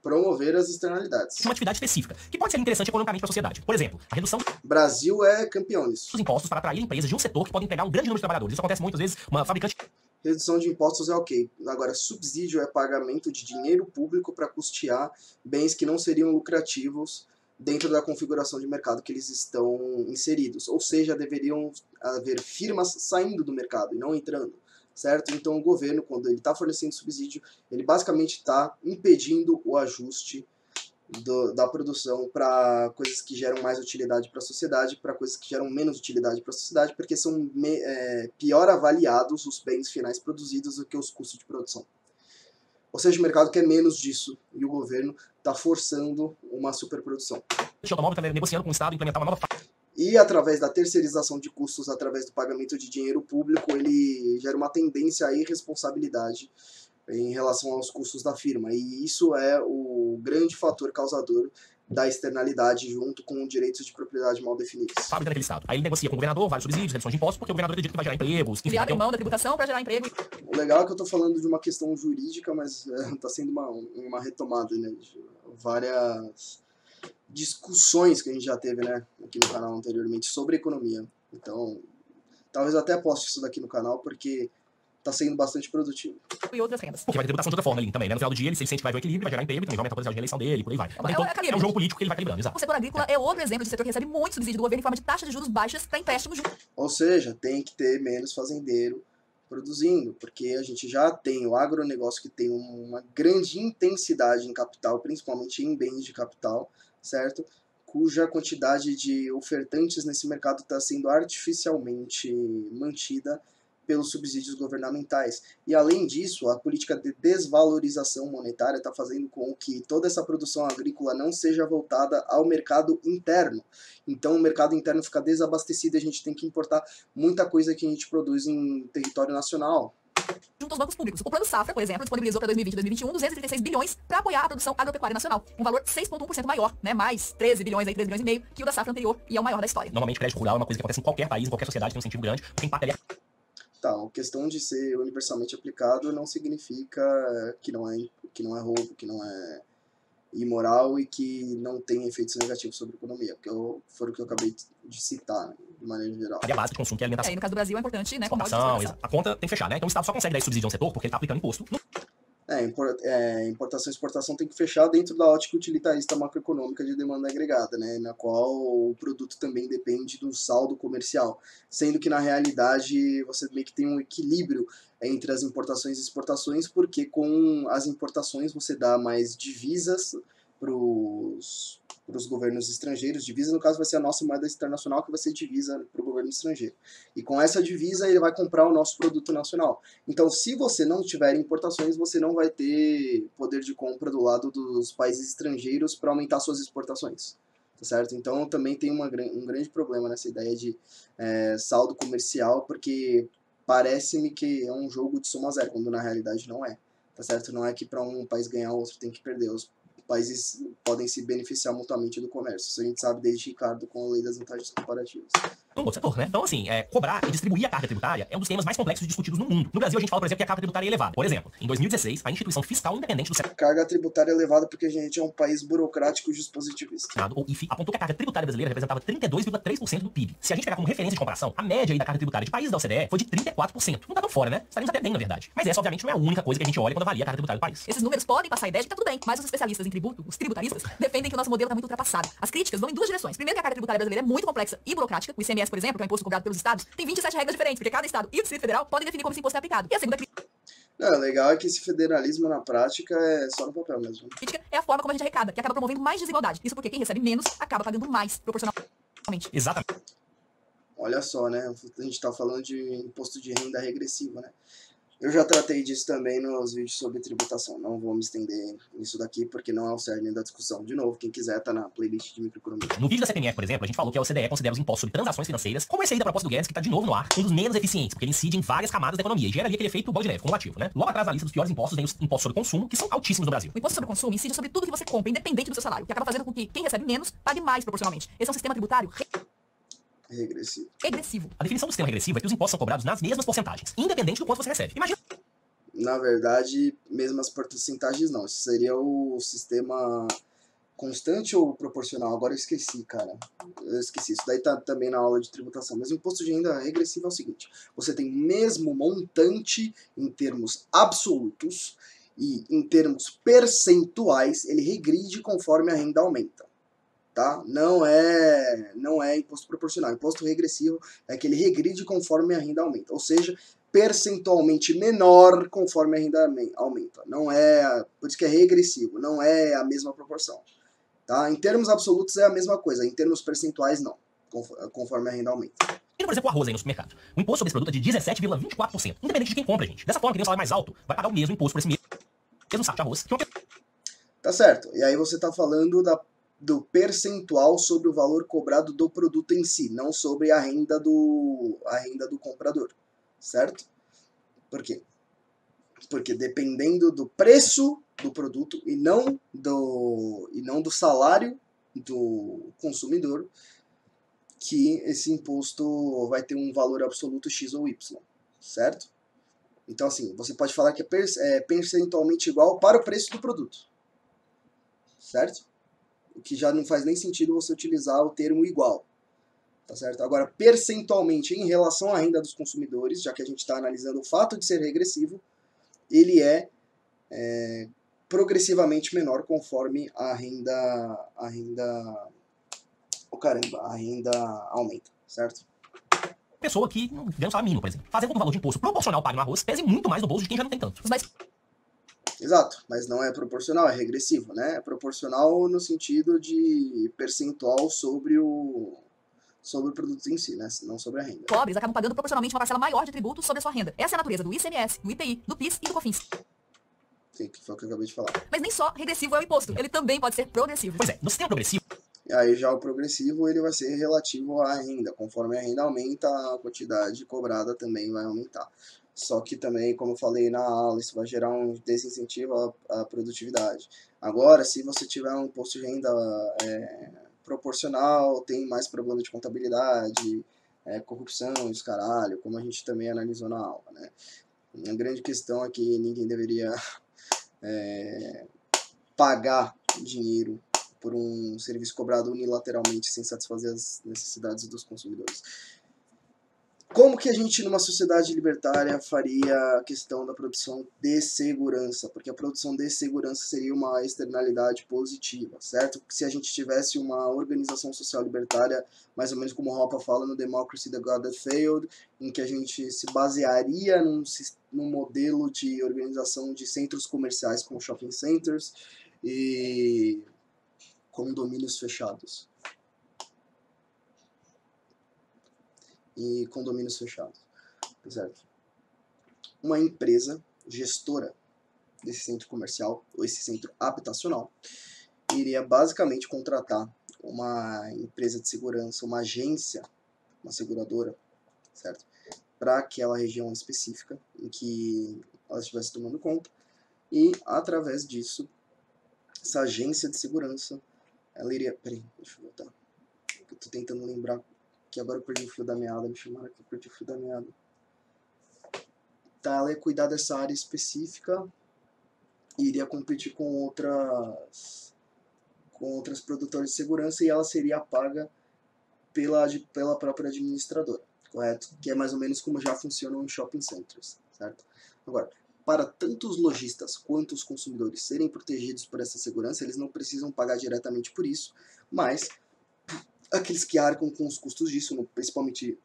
Promover as externalidades. de uma atividade específica, que pode ser interessante economicamente para a sociedade. Por exemplo, a redução Brasil é campeão nisso. dos impostos para atrair empresas de um setor que podem empregar um grande número de trabalhadores. Isso acontece muitas vezes, uma fabricante Redução de impostos é ok. Agora, subsídio é pagamento de dinheiro público para custear bens que não seriam lucrativos dentro da configuração de mercado que eles estão inseridos. Ou seja, deveriam haver firmas saindo do mercado e não entrando, certo? Então, o governo, quando ele está fornecendo subsídio, ele basicamente está impedindo o ajuste do- da produção para coisas que geram mais utilidade para a sociedade, para coisas que geram menos utilidade para a sociedade, porque são me- é, pior avaliados os bens finais produzidos do que os custos de produção. Ou seja, o mercado quer menos disso e o governo está forçando uma superprodução. automóvel está negociando com o Estado implementar uma nova E através da terceirização de custos, através do pagamento de dinheiro público, ele gera uma tendência à irresponsabilidade em relação aos custos da firma. E isso é o grande fator causador da externalidade junto com direitos de propriedade mal definidos. fábrica daquele Estado. Aí ele negocia com o governador vários subsídios, reduções de impostos, porque o governador acredita que vai gerar empregos. Enfim, Ele abre mão da tributação para gerar emprego. O legal é que eu estou falando de uma questão jurídica, mas está sendo uma, uma retomada, né? De várias discussões que a gente já teve, né? Aqui no canal anteriormente sobre economia. Então, Talvez eu até poste isso daqui no canal, porque tá sendo bastante produtivo. E outras rendas. Porque vai ter tributação de outra forma ali também, né? No final do dia, ele, se ele sente que vai ver o equilíbrio, vai gerar emprego, também vai aumentar o potencial de reeleição dele, por aí vai. Então, é, é, é, é um jogo político que ele vai calibrando, exato. O setor agrícola é outro exemplo de setor que recebe muito subsídio do governo em forma de taxas de juros baixas para empréstimos juntos. Ou seja, tem que ter menos fazendeiro produzindo, porque a gente já tem o agronegócio que tem uma grande intensidade em capital, principalmente em bens de capital, certo? Cuja quantidade de ofertantes nesse mercado está sendo artificialmente mantida pelos subsídios governamentais. E além disso, a política de desvalorização monetária está fazendo com que toda essa produção agrícola não seja voltada ao mercado interno. Então o mercado interno fica desabastecido e a gente tem que importar muita coisa que a gente produz em território nacional. Junto aos bancos públicos. O Plano Safra, por exemplo, disponibilizou para 2020 e 2021 236 bilhões para apoiar a produção agropecuária nacional. Um valor 6,1% maior, né? Mais 13 bilhões, aí 13 bilhões e meio, que o da safra anterior e é o maior da história. Normalmente, crédito rural é uma coisa que acontece em qualquer país, em qualquer sociedade, tem um sentido grande, porque impacta ali Tá, a questão de ser universalmente aplicado não significa que não é, que não é roubo, que não é imoral e que não tem efeitos negativos sobre a economia, porque eu, foi o que eu acabei de citar, né, de maneira geral. A base de consumo que é alimentação. É, no caso do Brasil é importante, né? Exportação, a conta tem que fechar, né? Então o Estado só consegue dar esse subsídio a um setor porque ele está aplicando imposto. No... É, é, importação e exportação tem que fechar dentro da ótica utilitarista macroeconômica de demanda agregada, né, na qual o produto também depende do saldo comercial, sendo que na realidade você meio que tem um equilíbrio entre as importações e exportações, porque com as importações você dá mais divisas para os para os governos estrangeiros. Divisa, no caso, vai ser a nossa moeda internacional, que vai ser divisa para o governo estrangeiro. E com essa divisa, ele vai comprar o nosso produto nacional. Então, se você não tiver importações, você não vai ter poder de compra do lado dos países estrangeiros para aumentar suas exportações. Tá certo? Então, também tem uma, um grande problema nessa ideia de é, saldo comercial, porque parece-me que é um jogo de soma zero, quando na realidade não é. Tá certo? Não é que para um país ganhar, o outro tem que perder. Os países podem se beneficiar mutuamente do comércio. Isso a gente sabe desde Ricardo com a lei das vantagens comparativas um outro setor, né? Então, assim, é, cobrar e distribuir a carga tributária é um dos temas mais complexos discutidos no mundo. No Brasil, a gente fala, por exemplo, que a carga tributária é elevada. Por exemplo, em 2016, a instituição fiscal independente do setor. Carga tributária é elevada porque a gente é um país burocrático e dispositivista. O IFE apontou que a carga tributária brasileira representava 32,3% do PIB. Se a gente pegar como referência de comparação, a média aí da carga tributária de países da OCDE foi de 34%. Não tá tão fora, né? Estaríamos até bem, na verdade. Mas essa, obviamente, não é a única coisa que a gente olha quando avalia a carga tributária do país. Esses números podem passar a ideia de que tá tudo bem, mas os especialistas em tributo, os tributaristas, defendem que o nosso modelo tá muito ultrapassado. As críticas vão em duas direções. Primeiro, que a carga tributária brasileira é muito complexa e burocrática. O ICMS, por exemplo, que é um imposto cobrado pelos estados, tem 27 regras diferentes, porque cada estado e o Distrito Federal podem definir como esse imposto é aplicado. E a segunda não, o legal é que esse federalismo na prática é só no papel mesmo. Crítica é a forma como a gente arrecada, que acaba promovendo mais desigualdade. Isso porque quem recebe menos acaba pagando mais proporcionalmente. Exatamente. Olha só, né? A gente tá falando de imposto de renda regressivo, né? Eu já tratei disso também nos vídeos sobre tributação. Não vou me estender nisso daqui, porque não é o cerne da discussão. De novo, quem quiser tá na playlist de microeconomia. No vídeo da CPMF, por exemplo, a gente falou que a OCDE considera os impostos sobre transações financeiras, como esse aí da proposta do Guedes, que tá de novo no ar, um dos menos eficientes, porque ele incide em várias camadas da economia e gera ali aquele efeito bola de neve, cumulativo, né? Logo atrás da lista dos piores impostos vem os impostos sobre consumo, que são altíssimos no Brasil. O imposto sobre consumo incide sobre tudo que você compra, independente do seu salário, que acaba fazendo com que quem recebe menos pague mais proporcionalmente. Esse é um sistema tributário regressivo. Regressivo. A definição do sistema regressivo é que os impostos são cobrados nas mesmas porcentagens, independente do quanto você recebe. Imagina na verdade, mesmas porcentagens não. Isso seria o sistema constante ou proporcional? Agora eu esqueci, cara. Eu esqueci. Isso daí tá também na aula de tributação. Mas o imposto de renda regressivo é o seguinte: você tem o mesmo montante em termos absolutos e em termos percentuais, ele regride conforme a renda aumenta. Tá? Não é não é imposto proporcional. Imposto regressivo é que ele regride conforme a renda aumenta. Ou seja, percentualmente menor conforme a renda aumenta. Não é, por isso que é regressivo, não é a mesma proporção. Tá? Em termos absolutos é a mesma coisa, em termos percentuais não, conforme a renda aumenta. E, por exemplo, o arroz aí no supermercado. O imposto sobre esse produto é de 17,24%, independente de quem compra, gente. Dessa forma, quem tem um salário mais alto vai pagar o mesmo imposto por esse mesmo saco de arroz. Que uma... Tá certo. E aí você está falando da, do percentual sobre o valor cobrado do produto em si, não sobre a renda do, a renda do comprador certo? Por quê? Porque dependendo do preço do produto e não do, e não do salário do consumidor, que esse imposto vai ter um valor absoluto X ou Y, certo? Então, assim, você pode falar que é percentualmente igual para o preço do produto, certo? O que já não faz nem sentido você utilizar o termo igual, tá certo? Agora, percentualmente, em relação à renda dos consumidores, já que a gente está analisando o fato de ser regressivo, ele é, é, progressivamente menor conforme a renda, a renda, oh, caramba, a renda aumenta, certo? Pessoa que não ganha um salário mínimo, por exemplo. Fazendo com que o valor de imposto proporcional pago no arroz pese muito mais no bolso de quem já não tem tanto. Mas Exato, mas não é proporcional, é regressivo, né? É proporcional no sentido de percentual sobre o sobre o produto em si, né? Não sobre a renda. pobres acabam pagando proporcionalmente uma parcela maior de tributos sobre a sua renda. Essa é a natureza do ICMS, do IPI, do PIS e do COFINS. Sim, que foi o que eu acabei de falar. Mas nem só regressivo é o imposto, ele também pode ser progressivo. Pois é, no sistema progressivo, E aí já o progressivo ele vai ser relativo à renda. Conforme a renda aumenta, a quantidade cobrada também vai aumentar. Só que também, como eu falei na aula, isso vai gerar um desincentivo à, à produtividade. Agora, se você tiver um imposto de renda é, proporcional, tem mais problema de contabilidade, é, corrupção, descaralho, como a gente também analisou na aula. Né? A grande questão é que ninguém deveria é, pagar dinheiro por um serviço cobrado unilateralmente sem satisfazer as necessidades dos consumidores. Como que a gente, numa sociedade libertária, faria a questão da produção de segurança? Porque a produção de segurança seria uma externalidade positiva, certo? Se a gente tivesse uma organização social libertária, mais ou menos como o Hoppe fala no Democracy the God That Failed, em que a gente se basearia num, num modelo de organização de centros comerciais como shopping centers e condomínios fechados. E condomínios fechados, certo? Uma empresa gestora desse centro comercial ou esse centro habitacional iria basicamente contratar uma empresa de segurança, uma agência, uma seguradora, certo? Para aquela região específica em que ela estivesse tomando conta e através disso essa agência de segurança ela iria, peraí, deixa eu voltar. Eu tô tentando lembrar que agora eu perdi o fio da meada, me chamaram aqui, perdi o fio da meada. Tá, ela ia cuidar dessa área específica e iria competir com outras com outras produtoras de segurança e ela seria paga pela, pela própria administradora, correto? Que é mais ou menos como já funcionam em shopping centers, certo? Agora, para tanto os lojistas quanto os consumidores serem protegidos por essa segurança, eles não precisam pagar diretamente por isso, mas aqueles que arcam com os custos disso, principalmente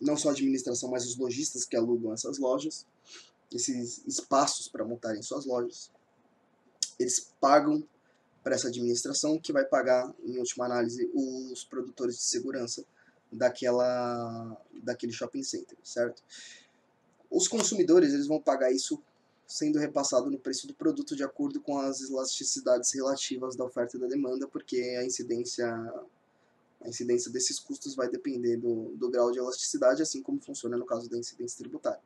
não só a administração, mas os lojistas que alugam essas lojas, esses espaços para montarem suas lojas, eles pagam para essa administração que vai pagar, em última análise, os produtores de segurança daquela, daquele shopping center, certo? Os consumidores eles vão pagar isso sendo repassado no preço do produto de acordo com as elasticidades relativas da oferta e da demanda, porque a incidência a incidência desses custos vai depender do, do grau de elasticidade, assim como funciona no caso da incidência tributária.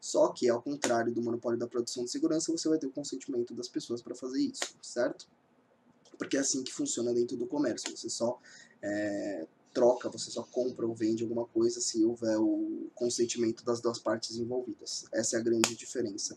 Só que, ao contrário do monopólio da produção de segurança, você vai ter o consentimento das pessoas para fazer isso, certo? Porque é assim que funciona dentro do comércio. Você só é, troca, você só compra ou vende alguma coisa se houver o consentimento das duas partes envolvidas. Essa é a grande diferença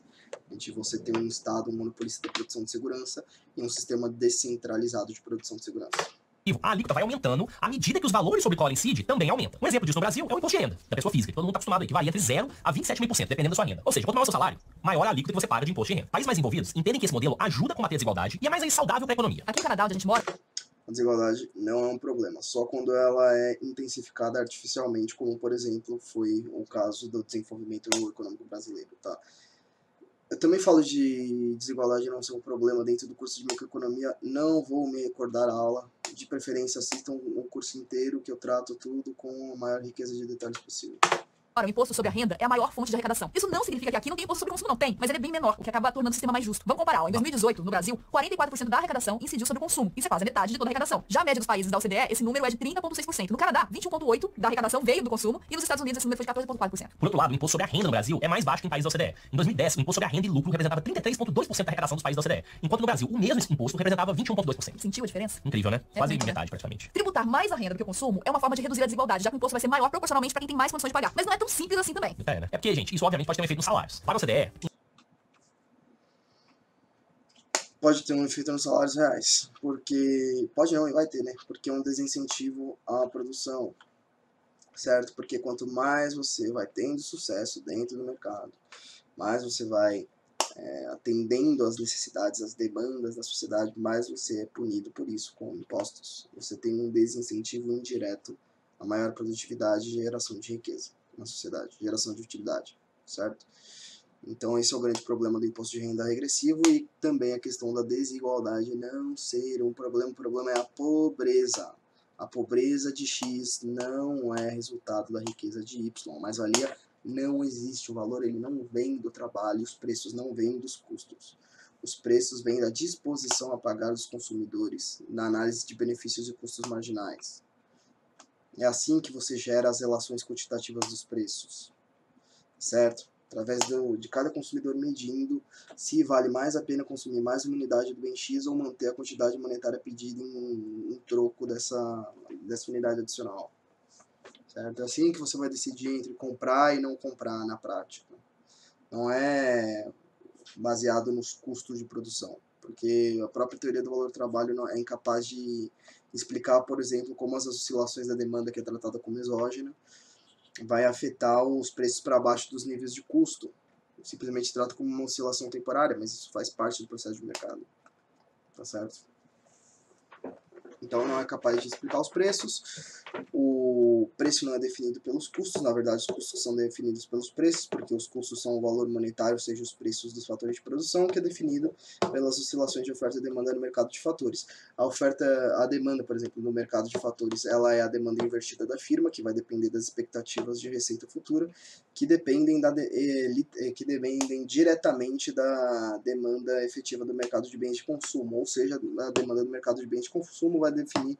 entre você ter um Estado, um monopolista da produção de segurança e um sistema descentralizado de produção de segurança. A alíquota vai aumentando à medida que os valores sobre cola incide também aumentam. Um exemplo disso no Brasil é o imposto de renda da pessoa física. que Todo mundo está acostumado aí, que varia entre 0 a 27,5%, dependendo da sua renda. Ou seja, quanto maior o seu salário, maior a alíquota que você paga de imposto de renda. Países mais envolvidos entendem que esse modelo ajuda a combater a desigualdade e é mais aí saudável para a economia. Aqui no Canadá, onde a gente mora, A desigualdade não é um problema, só quando ela é intensificada artificialmente, como por exemplo foi o caso do desenvolvimento econômico brasileiro, tá? Eu também falo de desigualdade não ser um problema dentro do curso de microeconomia, não vou me recordar a aula, de preferência assistam o curso inteiro que eu trato tudo com a maior riqueza de detalhes possível. O imposto sobre a renda é a maior fonte de arrecadação. Isso não significa que aqui não tem imposto sobre consumo, não tem, mas ele é bem menor, o que acaba tornando o sistema mais justo. Vamos comparar, ó. em 2018, no Brasil, 44% da arrecadação incidiu sobre o consumo. Isso é quase metade de toda a arrecadação. Já a média dos países da OCDE, esse número é de 30,6%. No Canadá, 21,8% da arrecadação veio do consumo, e nos Estados Unidos esse número foi de 14,4%. Por outro lado, o imposto sobre a renda no Brasil é mais baixo que em países da OCDE. Em 2010, o imposto sobre a renda e lucro representava 33,2% da arrecadação dos países da OCDE, enquanto no Brasil o mesmo imposto representava 21,2%. Sentiu a diferença? Incrível, né? É Quase né? metade, praticamente. Tributar mais a renda do que o consumo é uma forma de reduzir a desigualdade, já que o imposto vai ser maior proporcionalmente para quem tem mais condições de pagar. Mas não é tão simples assim também. É, né? É porque, gente, isso obviamente pode ter um efeito nos salários. Para a OCDE, Pode ter um efeito nos salários reais, porque... Pode não, e vai ter, né? Porque é um desincentivo à produção. certo? Porque quanto mais você vai tendo sucesso dentro do mercado, mais você vai é, atendendo às necessidades, às demandas da sociedade, mais você é punido por isso com impostos. Você tem um desincentivo indireto a maior produtividade e geração de riqueza na sociedade, geração de utilidade, certo? Então esse é o grande problema do imposto de renda regressivo e também a questão da desigualdade não ser um problema, o problema é a pobreza. A pobreza de X não é resultado da riqueza de Y, mas valia não existe, o valor ele não vem do trabalho, os preços não vêm dos custos. Os preços vêm da disposição a pagar dos consumidores na análise de benefícios e custos marginais. É assim que você gera as relações quantitativas dos preços, certo? Através do, de cada consumidor medindo se vale mais a pena consumir mais uma unidade do bem X ou manter a quantidade monetária pedida em, em troco dessa, dessa unidade adicional. Certo? É assim que você vai decidir entre comprar e não comprar na prática. Não é baseado nos custos de produção, porque a própria teoria do valor do trabalho é incapaz de explicar, por exemplo, como as oscilações da demanda, que é tratada como exógena, vai afetar os preços para baixo dos níveis de custo. Simplesmente trata como uma oscilação temporária, mas isso faz parte do processo de mercado. Tá certo? Então não é capaz de explicar os preços. O preço não é definido pelos custos, na verdade os custos são definidos pelos preços, porque os custos são o valor monetário, ou seja, os preços dos fatores de produção, que é definido pelas oscilações de oferta e demanda no mercado de fatores. A oferta, a demanda, por exemplo, no mercado de fatores, ela é a demanda invertida da firma, que vai depender das expectativas de receita futura, que dependem, da, eh, que dependem diretamente da demanda efetiva do mercado de bens de consumo, ou seja, a demanda do mercado de bens de consumo vai definir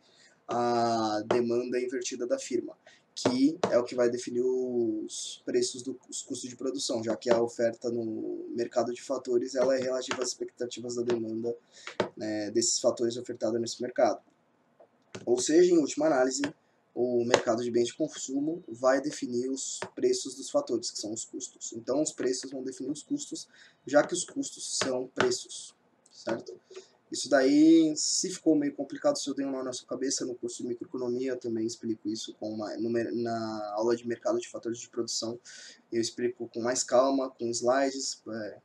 a demanda invertida da firma, que é o que vai definir os preços dos custos de produção, já que a oferta no mercado de fatores ela é relativa às expectativas da demanda né, desses fatores ofertados nesse mercado. Ou seja, em última análise, o mercado de bens de consumo vai definir os preços dos fatores, que são os custos. Então, os preços vão definir os custos, já que os custos são preços, certo? Isso daí, se ficou meio complicado, se eu dei um nó na sua cabeça, no curso de microeconomia eu também explico isso com uma, na aula de mercado de fatores de produção. Eu explico com mais calma, com slides é,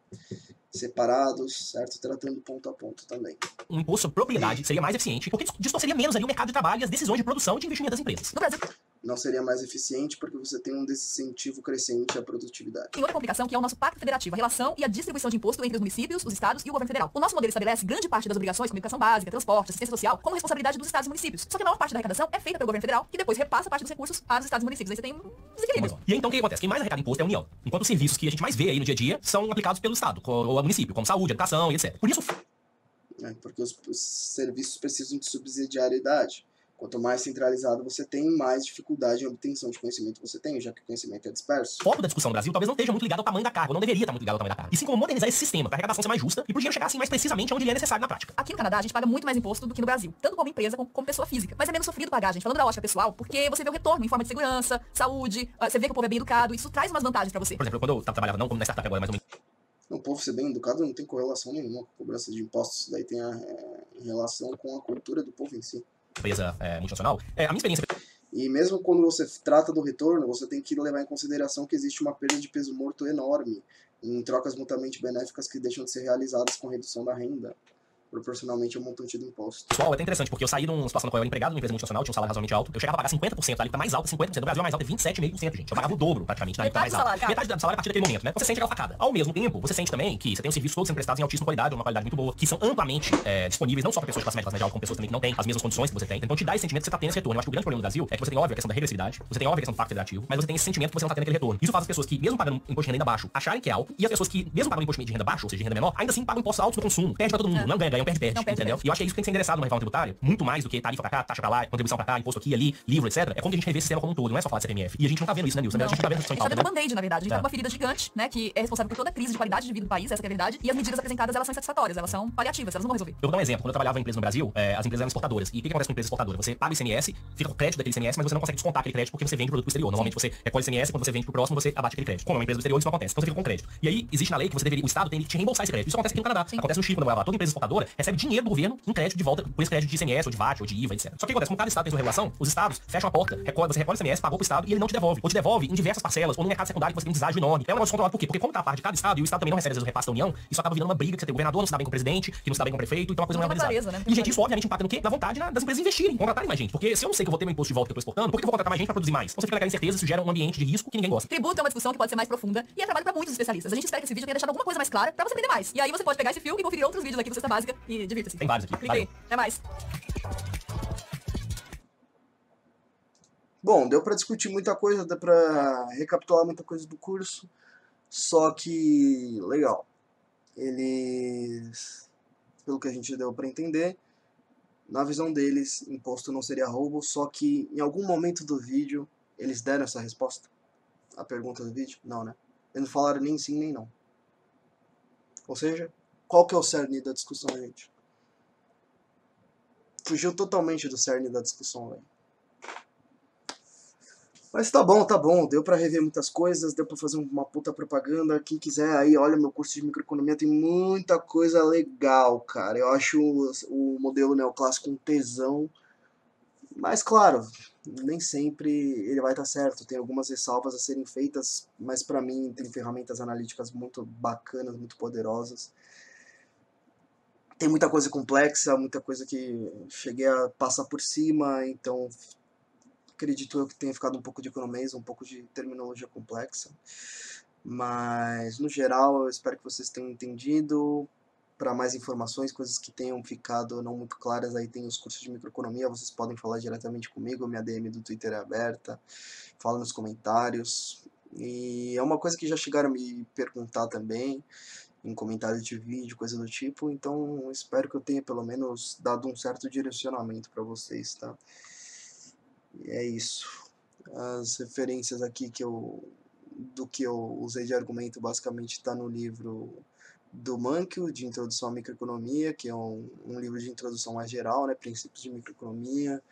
separados, certo? Tratando ponto a ponto também. Um imposto sobre propriedade seria mais eficiente, porque distorceria menos ali o mercado de trabalho e as decisões de produção e de investimento das empresas. No Brasil, Não seria mais eficiente porque você tem um desincentivo crescente à produtividade. tem outra complicação que é o nosso pacto federativo, a relação e a distribuição de imposto entre os municípios, os estados e o governo federal. O nosso modelo estabelece grande parte das obrigações, como educação básica, transporte, assistência social, como responsabilidade dos estados e municípios. Só que a maior parte da arrecadação é feita pelo governo federal, que depois repassa parte dos recursos para os estados e municípios. Aí você tem um desequilíbrio. E então o que acontece? Quem mais arrecada imposto é a União. Enquanto os serviços que a gente mais vê aí no dia a dia são aplicados pelo Estado ou ao município, como saúde, educação e etc. Por isso, né? Porque os, os serviços precisam de subsidiariedade. Quanto mais centralizado você tem, mais dificuldade em obtenção de conhecimento você tem, já que o conhecimento é disperso. o foco da discussão no Brasil talvez não esteja muito ligado ao tamanho da carga, ou não deveria estar muito ligado ao tamanho da carga. E sim como modernizar esse sistema, para a arrecadação ser mais justa e para o dinheiro chegar assim mais precisamente onde ele é necessário na prática. Aqui no Canadá, a gente paga muito mais imposto do que no Brasil, tanto como empresa como, como pessoa física. Mas é menos sofrido pagar, gente, falando da ótica pessoal, porque você vê o retorno em forma de segurança, saúde, ah, você vê que o povo é bem educado, isso traz umas vantagens pra você. Por exemplo, quando eu tra- trabalhava, não como na startup agora, mas uma O povo ser bem educado não tem correlação nenhuma com a cobrança de impostos. Isso daí tem a, é, relação com a cultura do povo em si. Empresa é, multinacional, é, a minha experiência E mesmo quando você trata do retorno, você tem que levar em consideração que existe uma perda de peso morto enorme em trocas mutuamente benéficas que deixam de ser realizadas com redução da renda, proporcionalmente ao montante do imposto. pessoal é até interessante, porque eu saí de uma situação na qual eu era empregado numa empresa multinacional, tinha um salário razoavelmente alto, eu chegava a pagar 50%, a alíquota mais alta, 50%, no Brasil a mais alta é 27,5%, gente. Eu pagava o dobro, praticamente, da alíquota mais Metade do alta. salário. Metade do salário a partir daquele momento, né? Você sente aquela facada. Ao mesmo tempo, você sente também que você tem os serviços todos sendo prestados em altíssima qualidade, uma qualidade muito boa, que são amplamente é, disponíveis, não só para pessoas de classe média, classe média alta, como pessoas também que não têm as mesmas condições que você tem. Então te dá esse sentimento que você tá tendo esse retorno. Eu acho que o grande problema do Brasil é que você tem, óbvio, a questão da regressividade, você tem, óbvio, a questão do pacto federativo, mas você tem esse sentimento que você não tá tendo aquele retorno. Isso faz as pessoas que, mesmo pagando imposto de renda ainda baixo, acharem que é alto, e as pessoas que, mesmo pagando imposto de renda baixo, ou seja, de renda menor, ainda assim pagam impostos altos no consumo. Perde pra todo mundo. É. Não ganha, ganha, perde, perde. Não, perde, entendeu? perde. E eu acho que é isso que tem que ser endereçado numa reforma tributária, muito mais do que tarifa pra cá, taxa pra lá, contribuição pra cá, imposto aqui, ali, livro, etc. É como a gente rever esse sistema como um todo, não é só falar de CPMF. E a gente não tá vendo isso, né, Nilson? A gente não tá vendo essa A discussão em gente tá pauta, dando né? band-aid, na verdade. A gente É. tá com uma ferida gigante, né? Que é responsável por toda a crise de qualidade de vida do país, essa que é a verdade. E as medidas apresentadas, elas são insatisfatórias, elas são paliativas, elas não vão resolver. Eu vou dar um exemplo. Quando eu trabalhava em empresa no Brasil, eh, as empresas eram exportadoras. E o que, que acontece com empresa exportadora? Você paga o ICMS, fica com o crédito daquele ICMS, mas você não consegue descontar aquele crédito porque você vende produto pro exterior. Normalmente você recolhe ICMS e quando você vende pro próximo, você abate aquele crédito. Como é uma empresa do exterior, isso não acontece. Então você fica com crédito. E aí, existe na lei que você deveria, o Estado tem que te reembolsar esse crédito. Isso acontece aqui no Canadá. Sim. Acontece no Chile quando eu lá. Toda empresa exportadora, recebe dinheiro do governo em crédito de volta, por esse crédito de ICMS, ou de VAT, ou de IVA, etc. Só que o que acontece? Como cada estado tem sua regulação, os estados fecham a porta, recolhe, você recolhe o ICMS, pagou pro estado e ele não te devolve. Ou te devolve em diversas parcelas, ou no mercado secundário que você tem um deságio enorme. É um negócio controlado por quê? Porque como tá a parte de cada estado e o estado também não recebe às vezes o repasse da União, isso acaba virando uma briga que você tem o governador não se dá bem com o presidente, que não se dá bem com o prefeito, então é uma coisa não é organizada. Né? E, gente, isso obviamente impacta no quê? Na vontade das empresas investirem, contratarem mais gente. Porque se eu não sei que eu vou ter meu imposto de volta que eu tô exportando, por que eu vou contratar mais gente pra produzir mais? Então você fica naquela incerteza, isso gera um ambiente de risco que ninguém gosta. Tributo é uma discussão que pode ser mais profunda e é trabalho pra muitos especialistas. A gente espera que esse vídeo tenha deixado alguma coisa mais clara pra você aprender mais. E aí você pode pegar esse e conferir outros vídeos aqui do Cesta Básica e divirta-se. Tem vários aqui. Clique aí. Até mais. Bom, deu para discutir muita coisa, deu para recapitular muita coisa do curso, só que legal. Eles, pelo que a gente deu para entender, na visão deles, imposto não seria roubo, só que em algum momento do vídeo eles deram essa resposta. A pergunta do vídeo? Não, né? Eles não falaram nem sim nem não. Ou seja, qual que é o cerne da discussão, gente? Fugiu totalmente do cerne da discussão, velho. Mas tá bom, tá bom. Deu para rever muitas coisas, deu para fazer uma puta propaganda. Quem quiser aí, olha meu curso de microeconomia, tem muita coisa legal, cara. Eu acho o, o modelo neoclássico um tesão. Mas claro, nem sempre ele vai estar tá certo. Tem algumas ressalvas a serem feitas, mas para mim tem ferramentas analíticas muito bacanas, muito poderosas. Tem muita coisa complexa, muita coisa que cheguei a passar por cima, então acredito eu que tenha ficado um pouco de economês, um pouco de terminologia complexa. Mas, no geral, eu espero que vocês tenham entendido. Para mais informações, coisas que tenham ficado não muito claras, aí tem os cursos de microeconomia, vocês podem falar diretamente comigo, minha DM do Twitter é aberta, fala nos comentários. E é uma coisa que já chegaram a me perguntar também, em comentários de vídeo, coisa do tipo, então espero que eu tenha pelo menos dado um certo direcionamento para vocês, tá? E é isso. As referências aqui que eu do que eu usei de argumento basicamente está no livro do Mankio, de Introdução à Microeconomia, que é um, um, livro de introdução mais geral, né, princípios de microeconomia.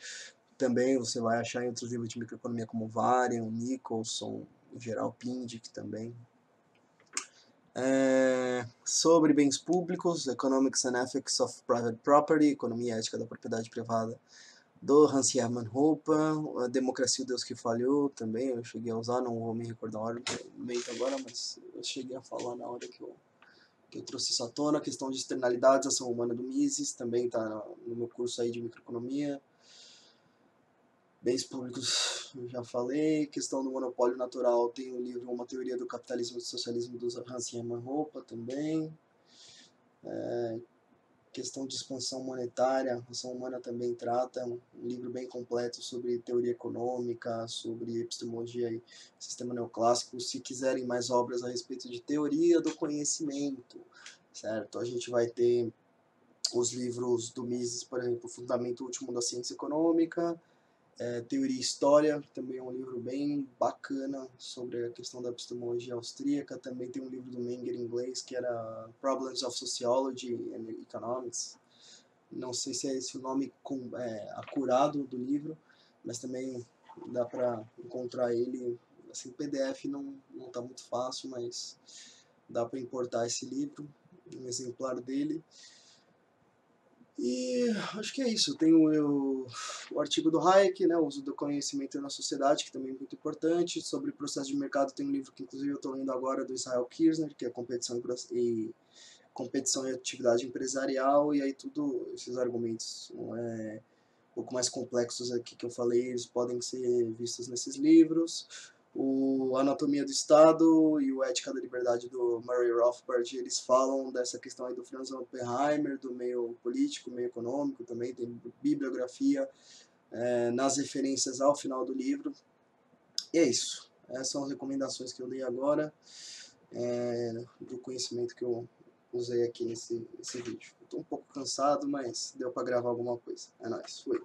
Também você vai achar em outros livros de microeconomia como Varian, Nicholson, geral Pindic também. É, sobre bens públicos, Economics and Ethics of Private Property, Economia e Ética da Propriedade Privada, do Hans Hermann Hoppe, a Democracia o Deus que Falhou também, eu cheguei a usar, não vou me recordar o momento agora, mas eu cheguei a falar na hora que eu, que eu trouxe essa tona, a questão de externalidades, ação humana do Mises, também está no meu curso aí de microeconomia. Bens públicos, eu já falei. Questão do monopólio natural, tem o livro Uma Teoria do Capitalismo e do Socialismo do Hans Hermann Hoppe também. É, questão de expansão monetária, a ação humana também trata, um livro bem completo sobre teoria econômica, sobre epistemologia e sistema neoclássico. Se quiserem mais obras a respeito de teoria do conhecimento, certo? A gente vai ter os livros do Mises, por exemplo, Fundamento Último da Ciência Econômica, é, Teoria e História, também é um livro bem bacana sobre a questão da epistemologia austríaca. Também tem um livro do Menger em inglês que era Problems of Sociology and Economics. Não sei se é esse o nome com, é, acurado do livro, mas também dá para encontrar ele. Assim, PDF não não está muito fácil, mas dá para importar esse livro, um exemplar dele. E acho que é isso. Tem o, o artigo do Hayek, né, o uso do conhecimento na sociedade, que também é muito importante. Sobre processo de mercado tem um livro que inclusive eu estou lendo agora do Israel Kirzner, que é competição e, competição e atividade empresarial. E aí tudo esses argumentos é, um pouco mais complexos aqui que eu falei, eles podem ser vistos nesses livros o Anatomia do Estado e o Ética da Liberdade do Murray Rothbard, eles falam dessa questão aí do Franz Oppenheimer, do meio político, meio econômico também, tem bibliografia é, nas referências ao final do livro. E é isso. Essas são as recomendações que eu dei agora, é, do conhecimento que eu usei aqui nesse, nesse vídeo. Estou um pouco cansado, mas deu para gravar alguma coisa. É nóis, fui.